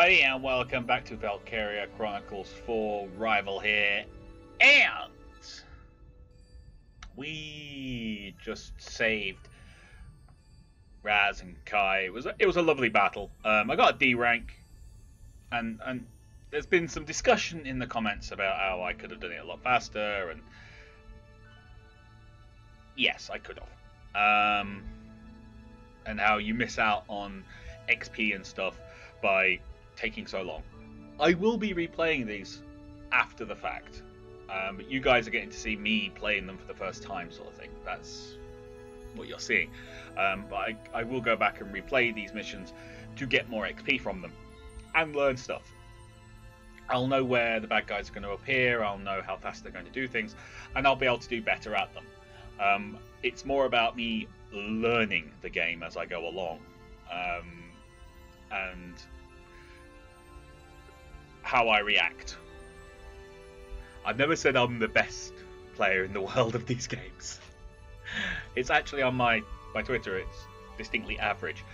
everybody, and welcome back to Valkyria Chronicles 4 Rival here. And we just saved Raz and Kai. It was a, it was a lovely battle. Um, I got a D rank, and and there's been some discussion in the comments about how I could have done it a lot faster, and yes, I could have. Um, and how you miss out on XP and stuff by taking so long. I will be replaying these after the fact, um, but you guys are getting to see me playing them for the first time, sort of thing. That's what you're seeing. Um, but I, I will go back and replay these missions to get more XP from them and learn stuff. I'll know where the bad guys are going to appear, I'll know how fast they're going to do things, and I'll be able to do better at them. Um, it's more about me learning the game as I go along. Um, and how I react. I've never said I'm the best player in the world of these games. It's actually on my, my Twitter, it's distinctly average.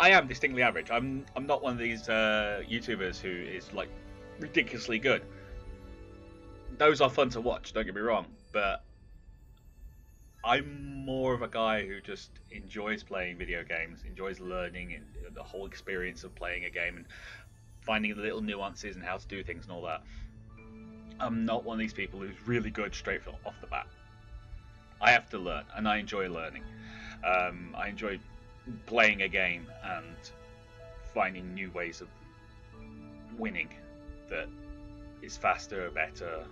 I am distinctly average. I'm I'm not one of these uh, YouTubers who is like ridiculously good. Those are fun to watch, don't get me wrong, but I'm more of a guy who just enjoys playing video games, enjoys learning and the whole experience of playing a game and finding the little nuances and how to do things and all that. I'm not one of these people who's really good straight off the bat. I have to learn, and I enjoy learning. Um, I enjoy playing a game and finding new ways of winning that is faster, better,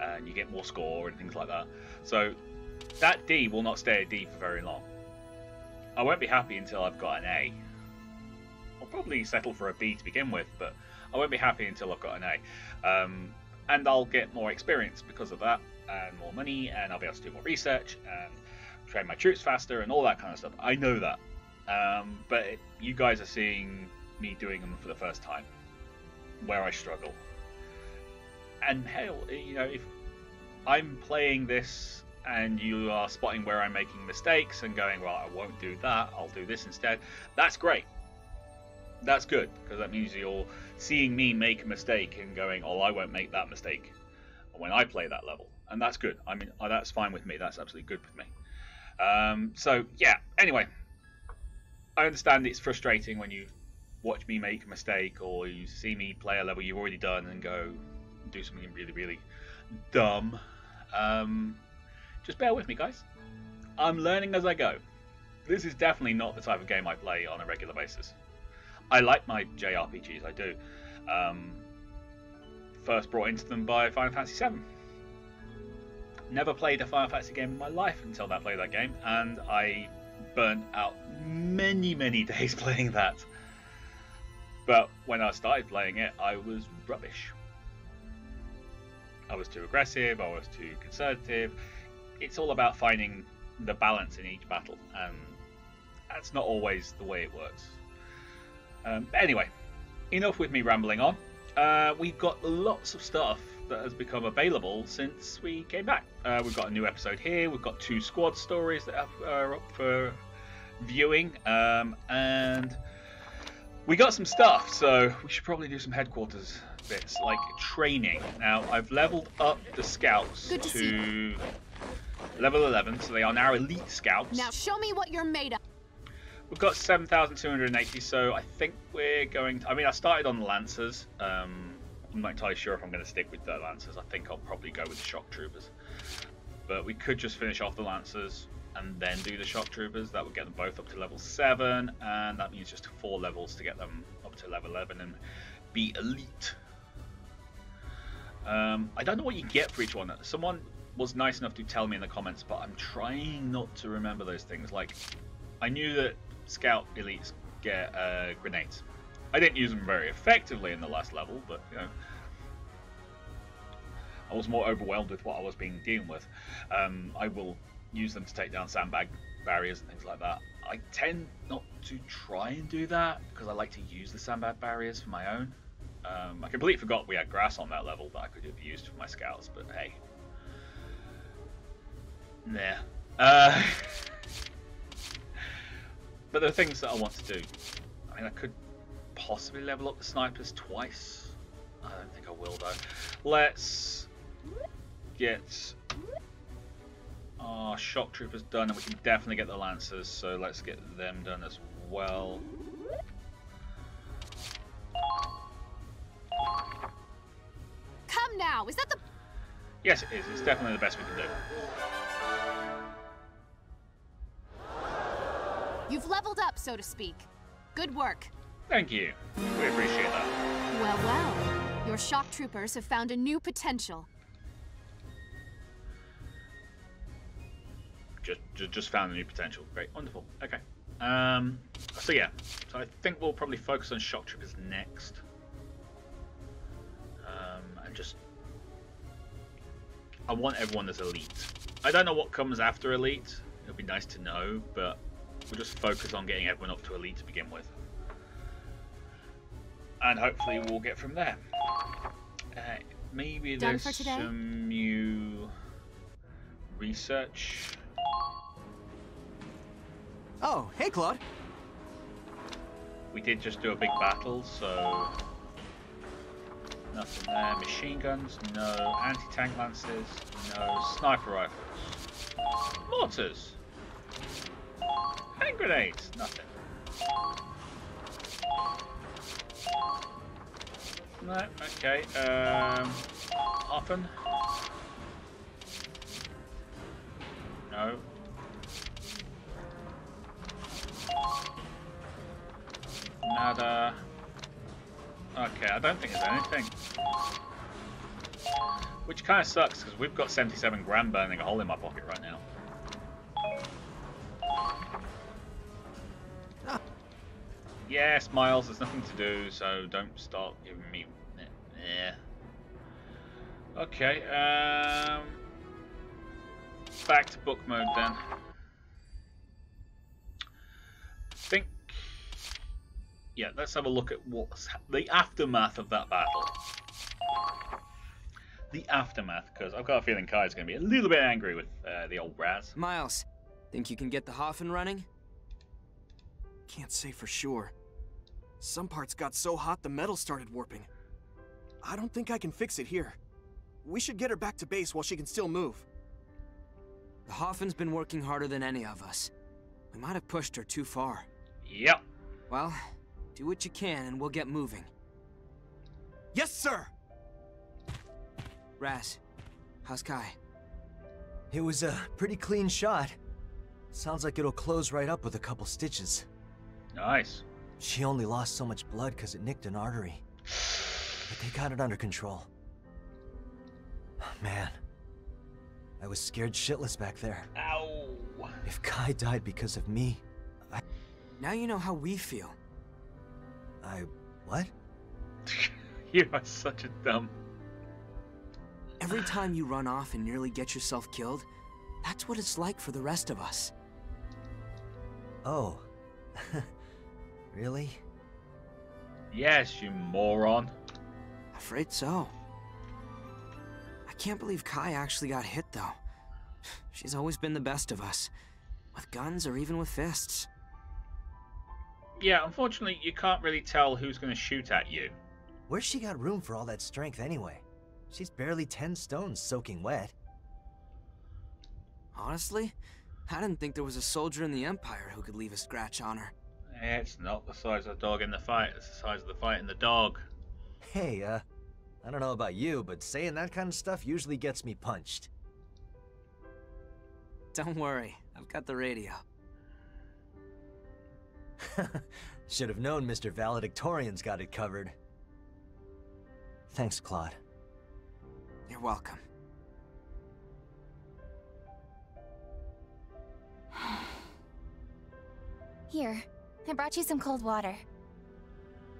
and you get more score and things like that. So that D will not stay a D for very long. I won't be happy until I've got an A. I'll probably settle for a B to begin with, but I won't be happy until I've got an A. Um, and I'll get more experience because of that, and more money, and I'll be able to do more research and train my troops faster and all that kind of stuff. I know that. Um, but it, you guys are seeing me doing them for the first time, where I struggle. And hell, you know, if I'm playing this and you are spotting where I'm making mistakes and going, well, I won't do that, I'll do this instead, that's great. That's good, because that means you're seeing me make a mistake and going, oh, I won't make that mistake when I play that level. And that's good. I mean, uh, that's fine with me. That's absolutely good with me. Um, so, yeah, anyway, I understand it's frustrating when you watch me make a mistake or you see me play a level you've already done and go do something really, really dumb. Um, just bear with me, guys. I'm learning as I go. This is definitely not the type of game I play on a regular basis. I like my JRPGs, I do. Um, first brought into them by Final Fantasy VII. Never played a Final Fantasy game in my life until I played that game, and I burnt out many, many days playing that. But when I started playing it, I was rubbish. I was too aggressive, I was too conservative, it's all about finding the balance in each battle, and that's not always the way it works. Um, but anyway, enough with me rambling on. Uh, we've got lots of stuff that has become available since we came back. Uh, we've got a new episode here. We've got two squad stories that are up for viewing, um, and we got some stuff. So we should probably do some headquarters bits like training. Now I've leveled up the scouts to, to level 11, so they are now elite scouts. Now show me what you're made of. We've got 7,280, so I think we're going to, I mean, I started on the Lancers. Um, I'm not entirely sure if I'm going to stick with the Lancers. I think I'll probably go with the Shock Troopers. But we could just finish off the Lancers and then do the Shock Troopers. That would get them both up to level 7, and that means just four levels to get them up to level 11 and be elite. Um, I don't know what you get for each one. Someone was nice enough to tell me in the comments, but I'm trying not to remember those things. Like, I knew that Scout elites get uh, grenades. I didn't use them very effectively in the last level, but you know, I was more overwhelmed with what I was being dealing with. Um, I will use them to take down sandbag barriers and things like that. I tend not to try and do that because I like to use the sandbag barriers for my own. Um, I completely forgot we had grass on that level that I could have used for my scouts, but hey, Nah. Uh, but there are things that I want to do. I mean, I could possibly level up the snipers twice. I don't think I will though. Let's get our shock troopers done, and we can definitely get the lancers. So let's get them done as well. Come now, is that the Yes, it is. It's definitely the best we can do. You've leveled up, so to speak. Good work. Thank you. We appreciate that. Well, well. Your shock troopers have found a new potential. Just, just, just found a new potential. Great, wonderful. Okay. Um. So yeah. So I think we'll probably focus on shock troopers next. Um, and just. I want everyone as elite. I don't know what comes after elite. It'll be nice to know, but we'll just focus on getting everyone up to elite to begin with. And hopefully we'll get from there. Uh, maybe Done there's some new research. Oh, hey, Claude. We did just do a big battle, so nothing there. Machine guns, no. Anti-tank lances, no. Sniper rifles, mortars, hand grenades, nothing. No, okay. Um, Hafen. No. Nada. Okay, I don't think there's anything. Which kind of sucks because we've got 77 grand burning a hole in my pocket right now. Yes, Miles, there's nothing to do, so don't start giving me. Yeah. Okay, um. Back to book mode then. think yeah, let's have a look at what's the aftermath of that battle. The aftermath, because I've got a feeling Kai's going to be a little bit angry with uh, the old Raz. Miles, think you can get the Hafen running? Can't say for sure. Some parts got so hot the metal started warping. I don't think I can fix it here. We should get her back to base while she can still move. The Hafen's been working harder than any of us. We might have pushed her too far. Yep. Well, do what you can and we'll get moving. Yes, sir! Raz, how's Kai? It was a pretty clean shot. Sounds like it'll close right up with a couple stitches. Nice. She only lost so much blood because it nicked an artery. But they got it under control. Man. I was scared shitless back there. Ow. If Kai died because of me, I... Now you know how we feel. I... what? you are such a dumb. Every time you run off and nearly get yourself killed, that's what it's like for the rest of us. Oh. really? Yes, you moron. Afraid so. I can't believe Kai actually got hit, though. She's always been the best of us. With guns or even with fists. Yeah, unfortunately, you can't really tell who's going to shoot at you. Where's she got room for all that strength anyway? She's barely 10 stones soaking wet. Honestly, I didn't think there was a soldier in the Empire who could leave a scratch on her. It's not the size of the dog in the fight, it's the size of the fight in the dog. Hey, uh, I don't know about you, but saying that kind of stuff usually gets me punched. Don't worry, I've got the radio. Should have known Mr. Valedictorian's got it covered. Thanks, Claude. You're welcome. Here, I brought you some cold water.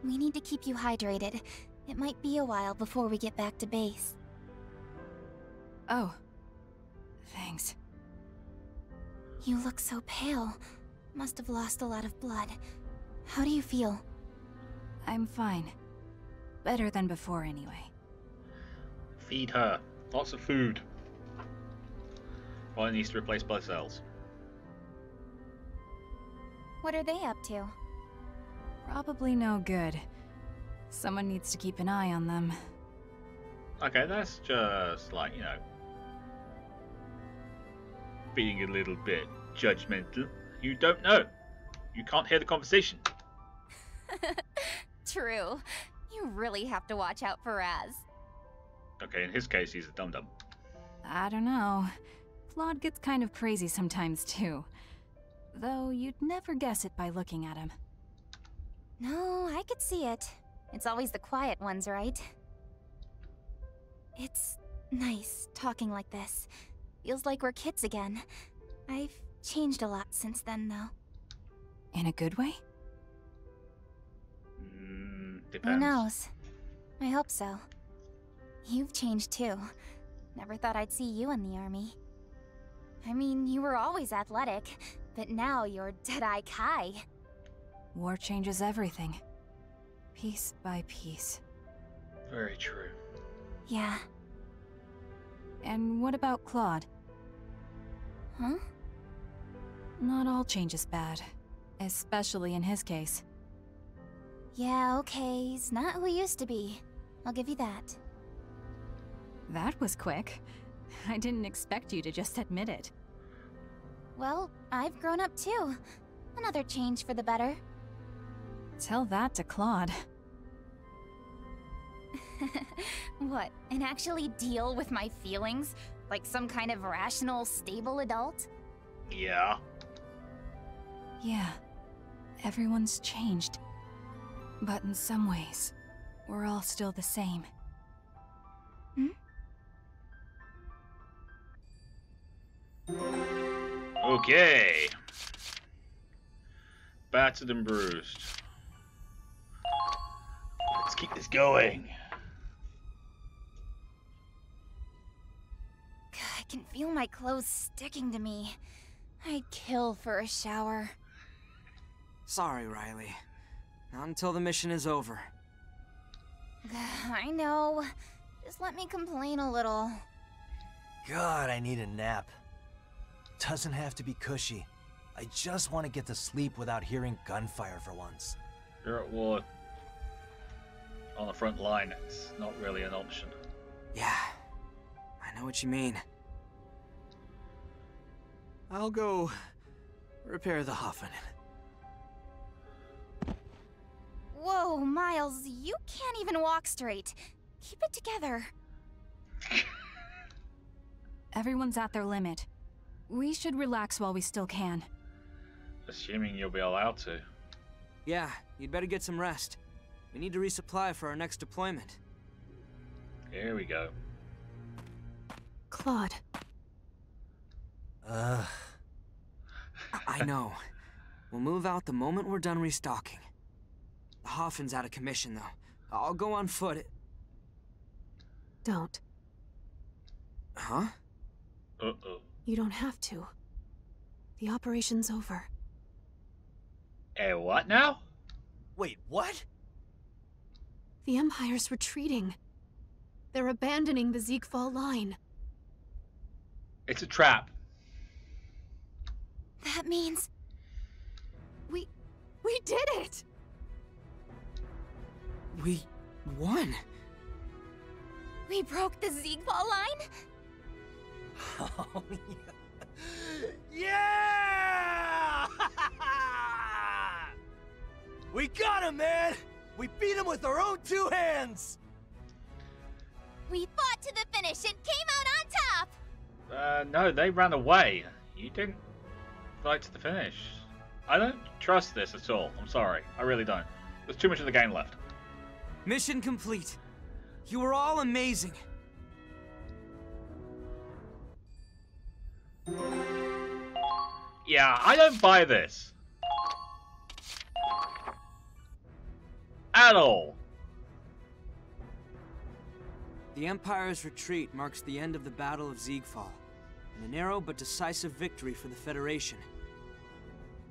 We need to keep you hydrated. It might be a while before we get back to base. Oh. Thanks. You look so pale. Must have lost a lot of blood. How do you feel? I'm fine. Better than before, anyway. Feed her. Lots of food. Body needs to replace blood cells. What are they up to? Probably no good. Someone needs to keep an eye on them. Okay, that's just like, you know, being a little bit judgmental. You don't know. You can't hear the conversation. True. You really have to watch out for Raz. Okay, in his case, he's a dum dum. I don't know. Claude gets kind of crazy sometimes, too. Though you'd never guess it by looking at him. No, I could see it. It's always the quiet ones, right? It's nice talking like this. Feels like we're kids again. I've changed a lot since then, though. In a good way? Mm, Who knows? I hope so. You've changed too. Never thought I'd see you in the army. I mean, you were always athletic, but now you're Deadeye Kai. War changes everything. Piece by piece. Very true. Yeah. And what about Claude? Huh? Not all change is bad. Especially in his case. Yeah, okay, he's not who he used to be. I'll give you that. That was quick. I didn't expect you to just admit it. Well, I've grown up too. Another change for the better. Tell that to Claude. what, and actually deal with my feelings? Like some kind of rational, stable adult? Yeah. Yeah, everyone's changed. But in some ways, we're all still the same. Okay. Battered and bruised. Let's keep this going. I can feel my clothes sticking to me. I'd kill for a shower. Sorry, Riley. Not until the mission is over. I know. Just let me complain a little. God, I need a nap. Doesn't have to be cushy. I just want to get to sleep without hearing gunfire for once. You're at war. On the front line, it's not really an option. Yeah, I know what you mean. I'll go repair the Hafen. Whoa, Miles, you can't even walk straight. Keep it together. Everyone's at their limit. We should relax while we still can. Assuming you'll be allowed to. Yeah, you'd better get some rest. We need to resupply for our next deployment. Here we go. Claude, Ugh. I know. We'll move out the moment we're done restocking. The Hafen's out of commission, though. I'll go on foot. Don't. Huh? Uh oh. You don't have to. The operation's over. Eh, what now? Wait, what? The Empire's retreating. They're abandoning the Ziegfall line. It's a trap. That means We... we did it! We won. we broke the Ziegfall line? Oh, yeah! Yeah! we got him, man! We beat him with our own two hands! We fought to the finish and came out on top! Uh, no, they ran away. You didn't fight to the finish. I don't trust this at all. I'm sorry. I really don't. There's too much of the game left. Mission complete. You were all amazing. Yeah, I don't buy this. At all. The Empire's retreat marks the end of the Battle of Ziegfall, and a narrow but decisive victory for the Federation.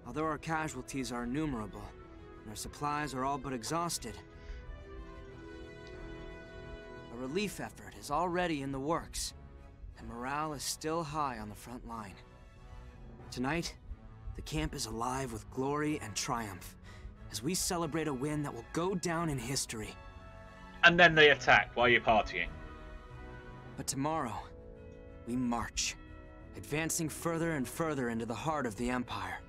Although our casualties are innumerable, and our supplies are all but exhausted, a relief effort is already in the works, and morale is still high on the front line. Tonight, the camp is alive with glory and triumph, as we celebrate a win that will go down in history. and then they attack while you're partying. But tomorrow, we march, advancing further and further into the heart of the Empire.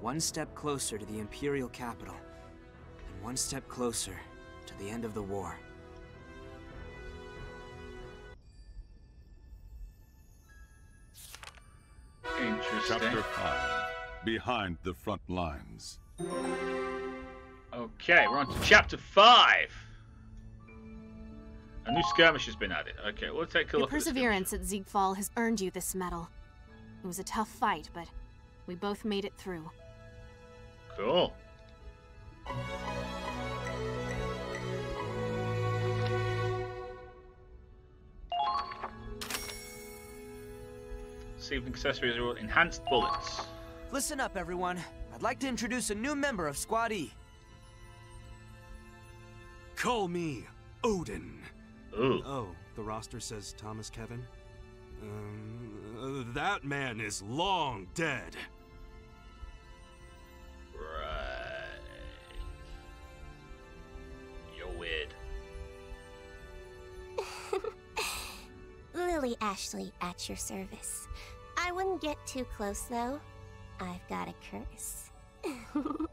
One step closer to the Imperial capital, and one step closer to the end of the war. Chapter 5 Behind the Front Lines. Okay, we're on to chapter 5. A new skirmish has been added. Okay, we'll take a Your look at the perseverance at Ziegfall has earned you this medal. It was a tough fight, but we both made it through. Cool. Received accessories are enhanced bullets. Listen up, everyone. I'd like to introduce a new member of Squad E. Call me Odin. Ooh. Oh, the roster says Thomas Kevin? Um, uh, that man is long dead. Right. You're weird. Lily Ashley at your service. I wouldn't get too close, though. I've got a curse.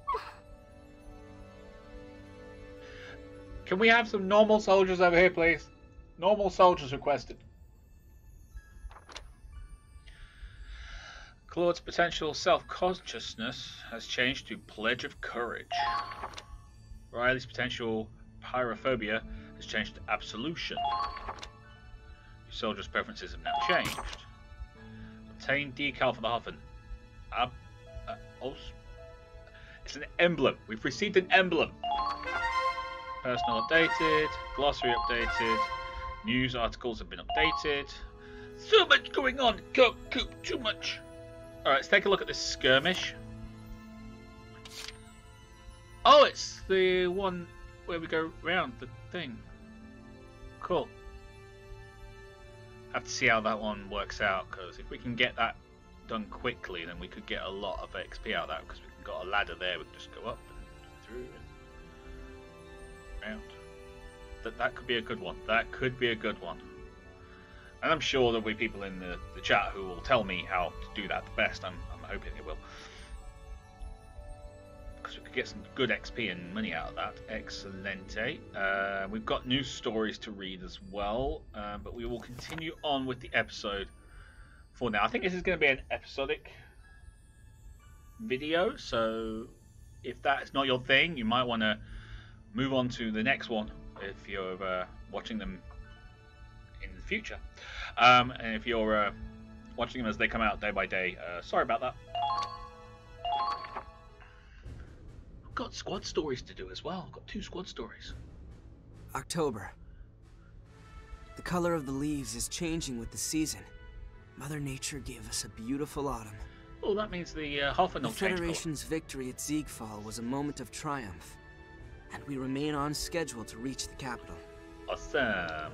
Can we have some normal soldiers over here, please? Normal soldiers requested. Claude's potential self-consciousness has changed to pledge of courage. Riley's potential pyrophobia has changed to absolution. Your soldiers' preferences have now changed. Obtain decal for the Hafen. Ab- uh, os- it's an emblem. We've received an emblem. Personal updated, glossary updated, news articles have been updated. So much going on, Coop, too much. Alright, let's take a look at this skirmish. Oh, it's the one where we go round the thing. Cool. Have to see how that one works out, because if we can get that done quickly, then we could get a lot of XP out of that, because we've got a ladder there, we can just go up and through and round. That that could be a good one. That could be a good one. And I'm sure there'll be people in the, the chat who will tell me how to do that the best. I'm, I'm hoping it will. Because we could get some good XP and money out of that. Excelente. Uh, we've got new stories to read as well. Um, but we will continue on with the episode for now. I think this is going to be an episodic video. So if that's not your thing, you might want to move on to the next one if you're uh, watching them in the future. Um, and if you're uh, watching them as they come out day by day, uh, sorry about that. Got squad stories to do as well. Got two squad stories. October. The color of the leaves is changing with the season. Mother Nature gave us a beautiful autumn. Oh, that means the uh, Hoffman The. Federation's victory at Ziegfall was a moment of triumph, and we remain on schedule to reach the capital. Awesome.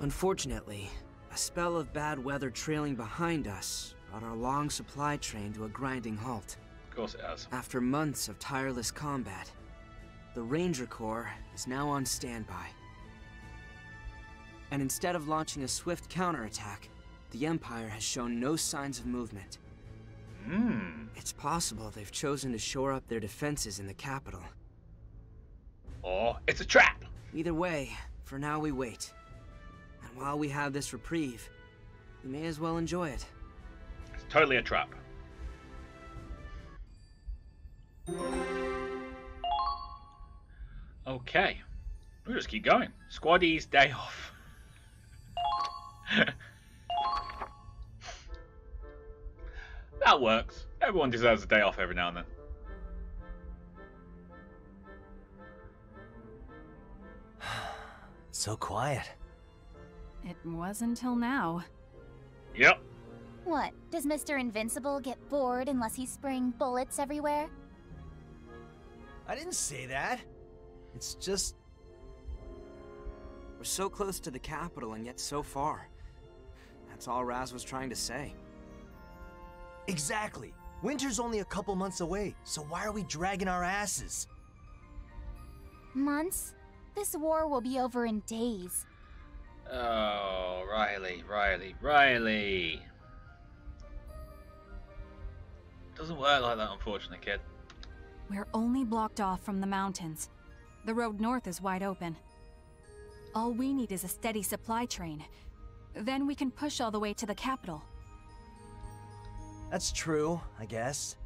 Unfortunately, a spell of bad weather trailing behind us brought our long supply train to a grinding halt. Of course it has. After months of tireless combat, the Ranger Corps is now on standby. And instead of launching a swift counterattack, the Empire has shown no signs of movement. Hmm. It's possible they've chosen to shore up their defenses in the capital. Or it's a trap. Either way, for now we wait. And while we have this reprieve, we may as well enjoy it. It's totally a trap. Okay. We'll just keep going. Squaddy's day off. that works. Everyone deserves a day off every now and then. So quiet. It was until now. Yep. What? Does Mr. Invincible get bored unless he's spraying bullets everywhere? I didn't say that. It's just. We're so close to the capital and yet so far. That's all Raz was trying to say. Exactly. Winter's only a couple months away, so why are we dragging our asses? Months? This war will be over in days. Oh, Riley, Riley, Riley. Doesn't work like that, unfortunately, kid. We're only blocked off from the mountains. The road north is wide open. All we need is a steady supply train. Then we can push all the way to the capital. That's true, I guess.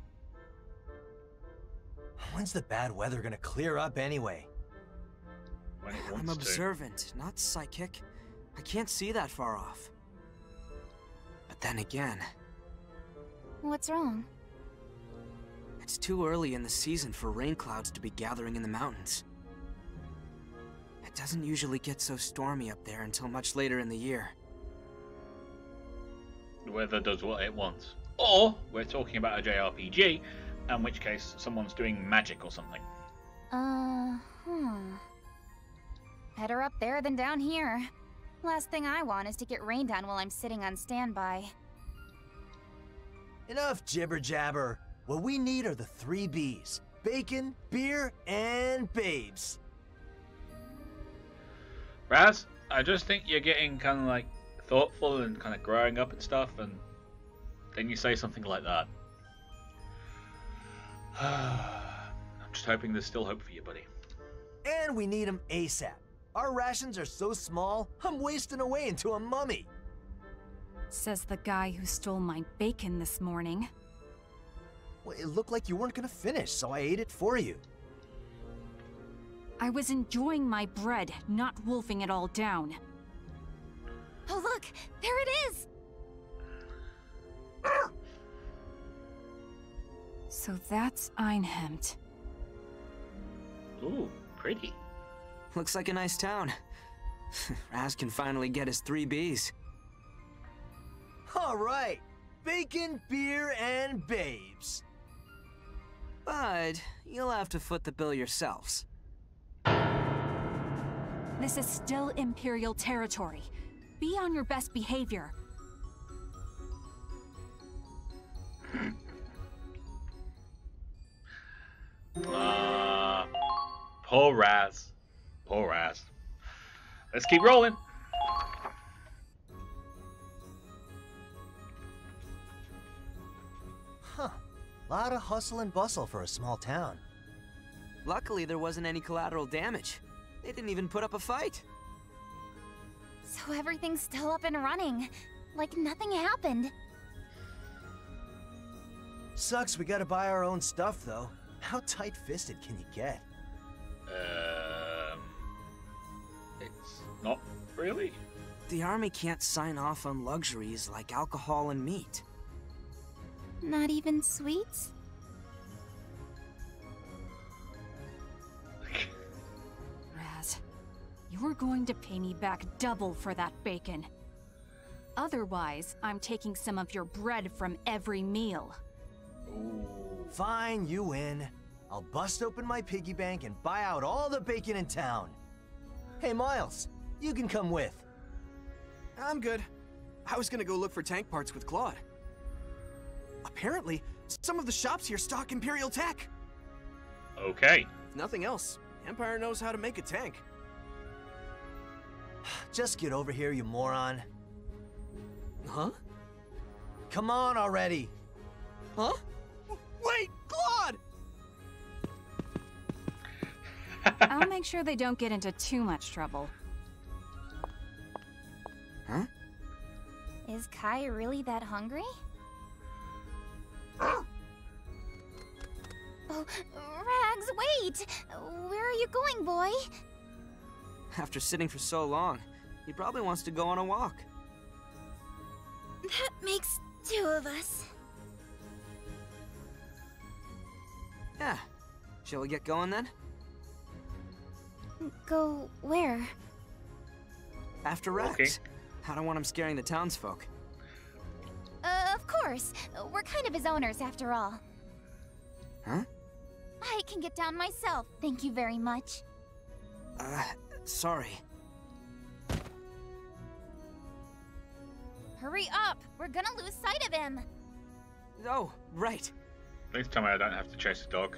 When's the bad weather gonna clear up anyway? When it I'm wants to. observant, not psychic. I can't see that far off. But then again, What's wrong? It's too early in the season for rain clouds to be gathering in the mountains. It doesn't usually get so stormy up there until much later in the year. The weather does what it wants. Or we're talking about a JRPG, in which case someone's doing magic or something. Uh, hmm. Better up there than down here. Last thing I want is to get rained on while I'm sitting on standby. Enough jibber jabber. What we need are the three B's bacon, beer, and babes. Raz, I just think you're getting kind of like thoughtful and kind of growing up and stuff, and then you say something like that. I'm just hoping there's still hope for you, buddy. And we need 'em ASAP. Our rations are so small, I'm wasting away into a mummy. Says the guy who stole my bacon this morning. Well, it looked like you weren't gonna finish, so I ate it for you. I was enjoying my bread, not wolfing it all down. Oh, look! There it is! So that's Einhemd. Ooh, pretty. Looks like a nice town. Raz can finally get his three Bs. All right, bacon, beer, and babes. But you'll have to foot the bill yourselves. This is still Imperial territory. Be on your best behavior. Uh, poor Raz. Poor Raz. Let's keep rolling. Lot of hustle and bustle for a small town. Luckily, there wasn't any collateral damage. They didn't even put up a fight. So everything's still up and running. Like nothing happened. Sucks we gotta buy our own stuff, though. How tight-fisted can you get? Um, it's not really. The army can't sign off on luxuries like alcohol and meat. Not even sweets? Raz, you're going to pay me back double for that bacon. Otherwise, I'm taking some of your bread from every meal. Fine, you win. I'll bust open my piggy bank and buy out all the bacon in town. Hey, Miles, you can come with. I'm good. I was gonna go look for tank parts with Claude. Apparently, some of the shops here stock Imperial tech. Okay. If nothing else, Empire knows how to make a tank. Just get over here, you moron. Huh? Come on already. Huh? Wait, Claude! I'll make sure they don't get into too much trouble. Huh? Is Kai really that hungry? Oh, Rags, wait! Where are you going, boy? After sitting for so long, he probably wants to go on a walk. That makes two of us. Yeah. Shall we get going then? Go where? After Rex. Okay. I don't want him scaring the townsfolk. Uh, of course. We're kind of his owners after all. Huh? I can get down myself, thank you very much. Uh, sorry. Hurry up! We're gonna lose sight of him! Oh, right. Please tell me I don't have to chase a dog.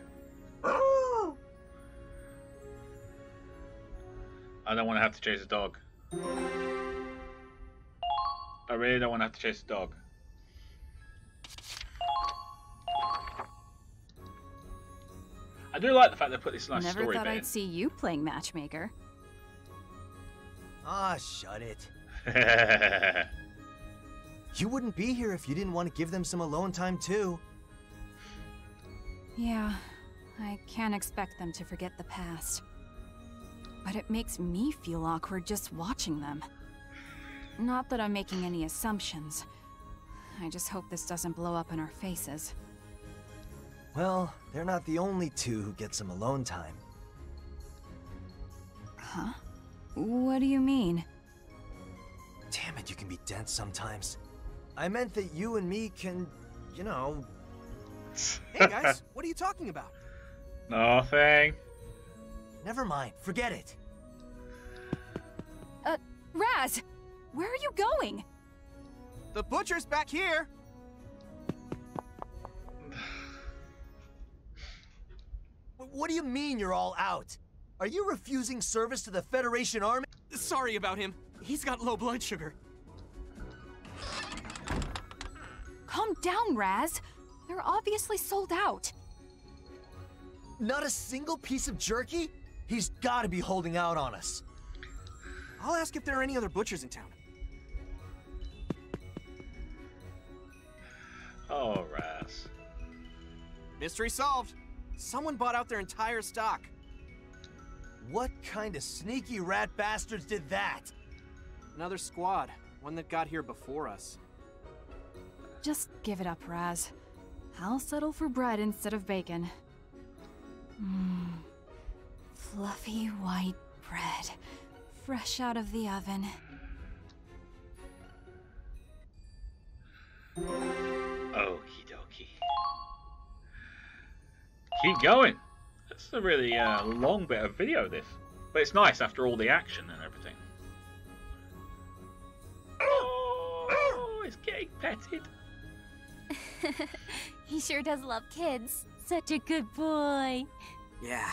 I don't want to have to chase a dog. I really don't want to have to chase a dog. I do like the fact they put this nice Never story thought bit I'd see you playing matchmaker. Ah, shut it. You wouldn't be here if you didn't want to give them some alone time too. Yeah, I can't expect them to forget the past. But it makes me feel awkward just watching them. Not that I'm making any assumptions. I just hope this doesn't blow up in our faces. Well, they're not the only two who get some alone time. Huh? What do you mean? Damn it, you can be dense sometimes. I meant that you and me can, you know, Hey guys, what are you talking about? Nothing. never mind, forget it. Uh, Raz! Where are you going? The butcher's back here! What do you mean you're all out? Are you refusing service to the Federation Army? Sorry about him. He's got low blood sugar. Calm down, Raz. They're obviously sold out. Not a single piece of jerky? He's gotta be holding out on us. I'll ask if there are any other butchers in town. Oh, Raz. Mystery solved. Someone bought out their entire stock. What kind of sneaky rat bastards did that? Another squad. One that got here before us. Just give it up, Raz. I'll settle for bread instead of bacon. Mmm. Fluffy white bread. Fresh out of the oven. Oh, Keep going. That's a really uh, long bit of video, this. But it's nice after all the action and everything. Oh, it's getting petted. he sure does love kids. Such a good boy. Yeah.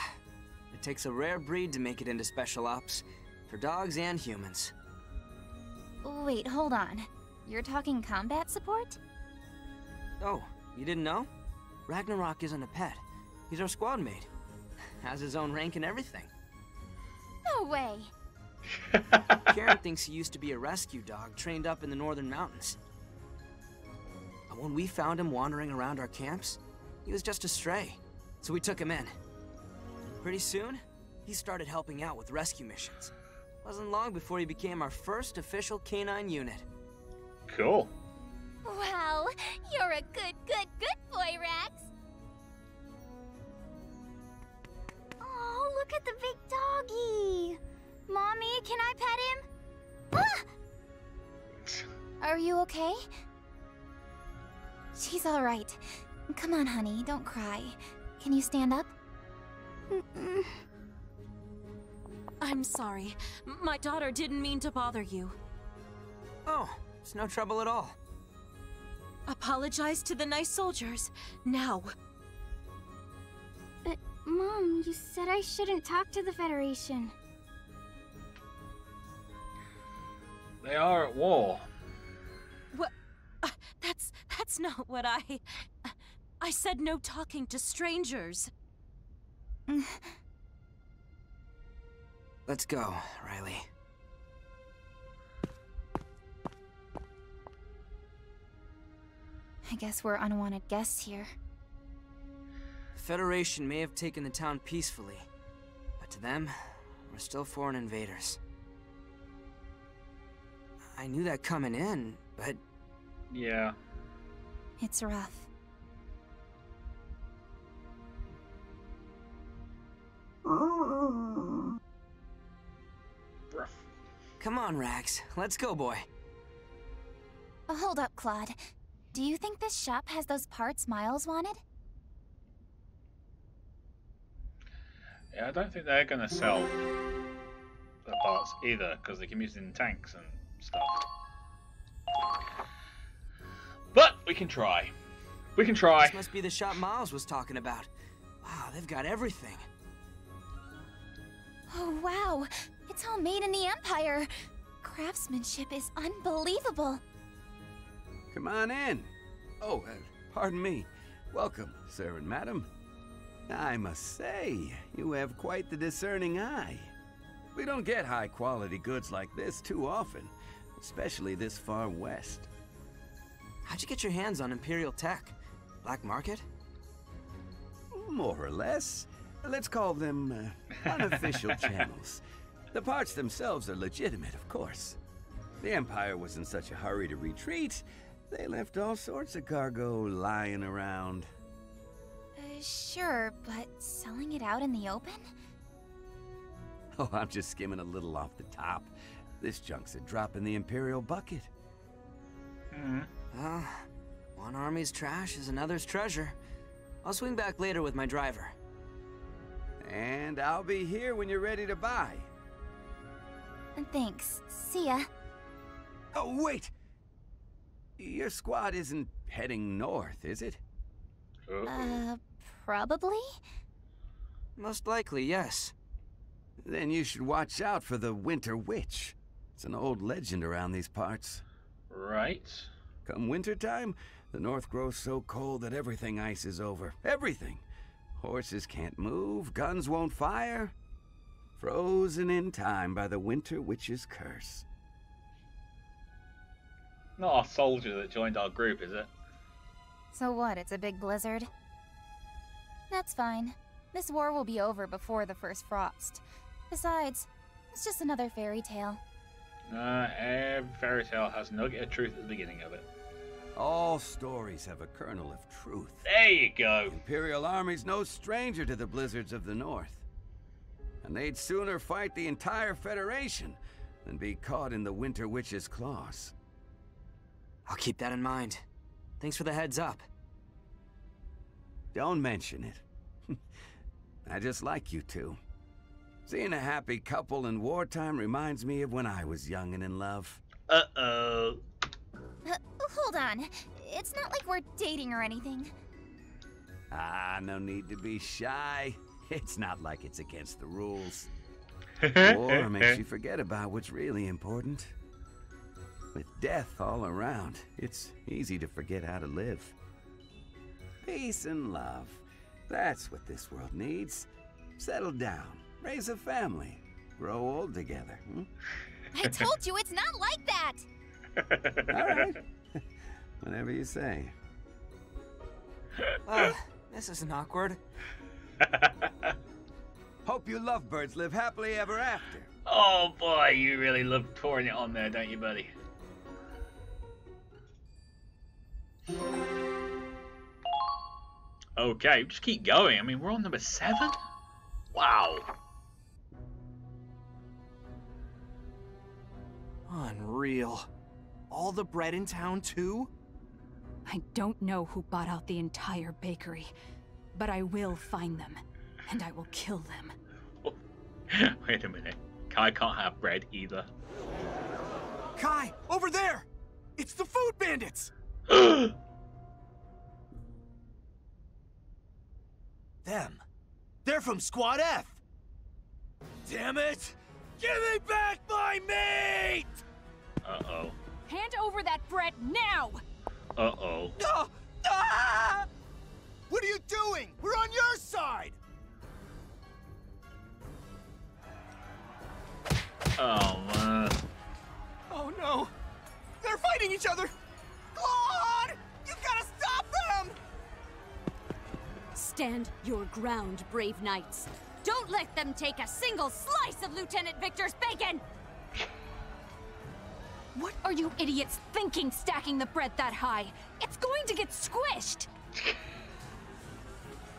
It takes a rare breed to make it into special ops. For dogs and humans. Wait, hold on. You're talking combat support? Oh, you didn't know? Ragnarok isn't a pet. He's our squad mate. Has his own rank and everything. No way. Karen thinks he used to be a rescue dog trained up in the northern mountains. And when we found him wandering around our camps, he was just a stray. So we took him in. Pretty soon, he started helping out with rescue missions. Wasn't long before he became our first official canine unit. Cool. Wow, you're a good, good, good boy, Rags. Look at the big doggy. Mommy, can I pet him? Ah! Are you okay? She's all right. Come on, honey, don't cry. Can you stand up? I'm sorry. My daughter didn't mean to bother you. Oh, it's no trouble at all. Apologize to the nice soldiers. Now. But, Mom, you said I shouldn't talk to the Federation. They are at war. What? Uh, that's that's not what I. I said no talking to strangers. Let's go, Riley. I guess we're unwanted guests here. The Federation may have taken the town peacefully, but to them, we're still foreign invaders. I knew that coming in, but Yeah. It's rough. Rough. come on, Rags. Let's go, boy. Hold up, Claude. Do you think this shop has those parts Miles wanted? Yeah, I don't think they're gonna sell the parts either, because they can use used in tanks and stuff. But we can try. We can try. This must be the shop Miles was talking about. Wow, they've got everything. Oh, wow. It's all made in the Empire. Craftsmanship is unbelievable. Come on in. Oh, uh, pardon me. Welcome, sir and madam. I must say, you have quite the discerning eye. We don't get high quality goods like this too often, especially this far west. How'd you get your hands on Imperial tech? Black market? More or less. Let's call them uh, unofficial channels. The parts themselves are legitimate, of course. The Empire was in such a hurry to retreat, they left all sorts of cargo lying around. Sure, but selling it out in the open? Oh, I'm just skimming a little off the top. This junk's a drop in the Imperial bucket. Hmm. Well, one army's trash is another's treasure. I'll swing back later with my driver. And I'll be here when you're ready to buy. Thanks. See ya. Oh, wait! Your squad isn't heading north, is it? Uh, probably? Most likely, yes. Then you should watch out for the Winter Witch. It's an old legend around these parts. Right. Come wintertime, the north grows so cold that everything ices over. Everything! Horses can't move, guns won't fire. Frozen in time by the Winter Witch's curse. Not a soldier that joined our group, is it? So what, it's a big blizzard? That's fine. This war will be over before the first frost. Besides, it's just another fairy tale. Uh, every fairy tale has a nugget of truth at the beginning of it. All stories have a kernel of truth. There you go. Imperial Army's no stranger to the blizzards of the north. And they'd sooner fight the entire Federation than be caught in the Winter Witch's claws. I'll keep that in mind. Thanks for the heads up. Don't mention it. I just like you two. Seeing a happy couple in wartime reminds me of when I was young and in love. Uh-oh. Uh, hold on. It's not like we're dating or anything. Ah, no need to be shy. It's not like it's against the rules. War makes you forget about what's really important. With death all around, it's easy to forget how to live. Peace and love. That's what this world needs. Settle down, raise a family, grow old together. Hmm? I told you it's not like that! All right. Whatever you say. Oh, this isn't awkward. Hope you lovebirds live happily ever after. oh boy, you really love pouring it on there, don't you, buddy? Okay, just keep going. I mean, we're on number seven. Wow. Unreal. All the bread in town, too? I don't know who bought out the entire bakery, but I will find them, and I will kill them. Wait a minute. Kai can't have bread either. Kai, over there! It's the food bandits! Them. They're from Squad F! Damn it! Give me back my meat! Uh-oh. Hand over that bread now! Uh-oh. No! Ah! What are you doing? We're on your side! Oh, man. Oh no! They're fighting each other! Claude! Stand your ground, brave knights. Don't let them take a single slice of Lieutenant Victor's bacon! What are you idiots thinking stacking the bread that high? It's going to get squished!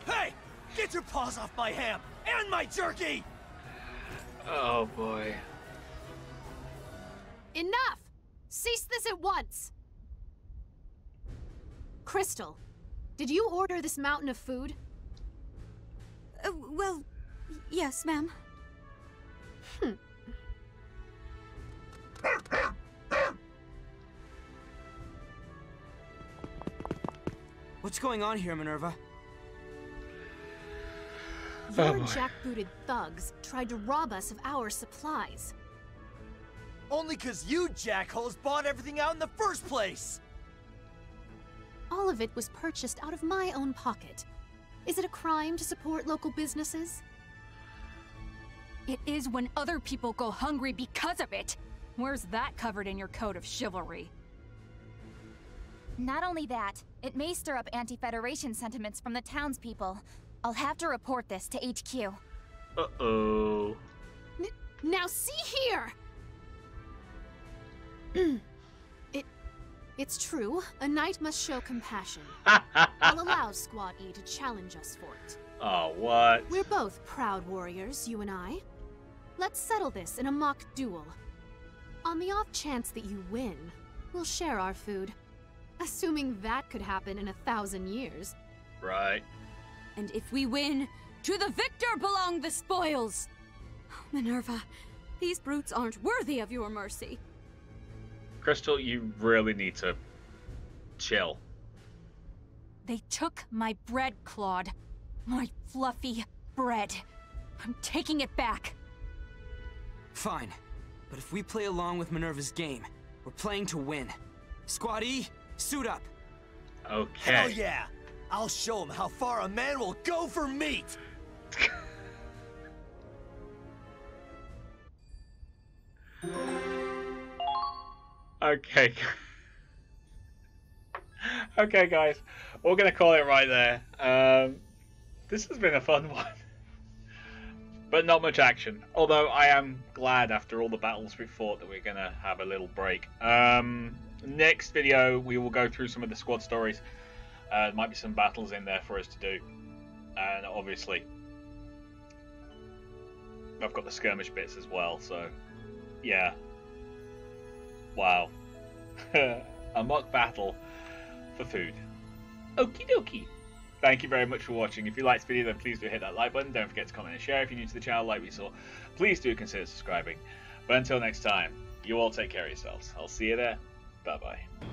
Hey! Get your paws off my ham! And my jerky! Oh, boy. Enough! Cease this at once! Crystal, did you order this mountain of food? Uh, well, yes, ma'am. Hmm. What's going on here, Minerva? Your boy. jackbooted thugs tried to rob us of our supplies. Only cause you jackholes bought everything out in the first place! All of it was purchased out of my own pocket. Is it a crime to support local businesses? It is when other people go hungry because of it. Where's that covered in your code of chivalry? Not only that, it may stir up anti-Federation sentiments from the townspeople. I'll have to report this to HQ. Uh oh. Now see here! it... It's true. A knight must show compassion. I'll allow Squad E to challenge us for it. Oh, what? We're both proud warriors, you and I. Let's settle this in a mock duel. On the off chance that you win, we'll share our food. Assuming that could happen in a thousand years. Right. And if we win, to the victor belong the spoils! Minerva, these brutes aren't worthy of your mercy. Crystal, you really need to chill. They took my bread, Claude. My fluffy bread. I'm taking it back. Fine. But if we play along with Minerva's game, we're playing to win. Squad E, suit up. Okay. Hell yeah! I'll show them how far a man will go for meat! Okay. okay, guys. We're going to call it right there. Um, this has been a fun one. But not much action. Although I am glad after all the battles we fought that we're going to have a little break. Um, next video, we will go through some of the squad stories. Uh, there might be some battles in there for us to do. And obviously, I've got the skirmish bits as well, so yeah. Wow. a mock battle for food. Okie dokie. Thank you very much for watching. If you liked this video, then please do hit that like button. Don't forget to comment and share if you're new to the channel like we saw. Please do consider subscribing. But until next time, you all take care of yourselves. I'll see you there. Bye bye.